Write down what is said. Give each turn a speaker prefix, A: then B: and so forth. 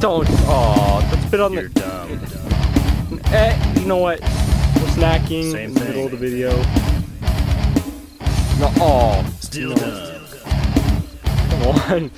A: Don't. Oh, that's been on
B: You're
A: the.
B: dumb.
A: Eh, you know what? We're snacking
B: Same
A: in the middle
B: thing.
A: of the video. No, oh,
B: Still
A: No.
B: dumb.
A: come on.